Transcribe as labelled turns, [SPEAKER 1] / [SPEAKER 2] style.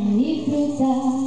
[SPEAKER 1] disfrutar